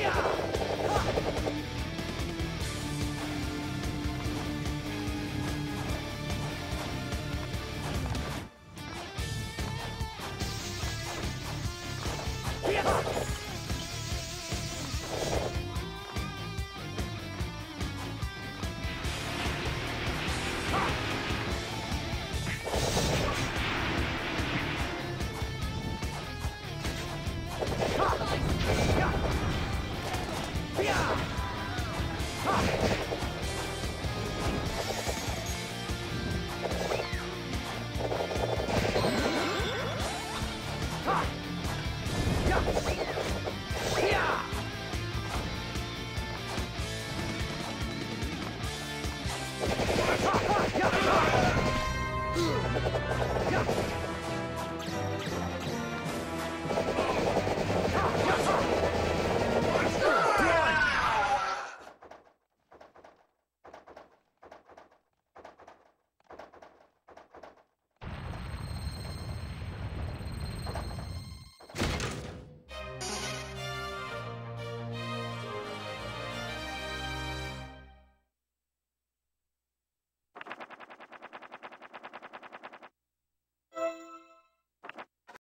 Yeah! Yeah.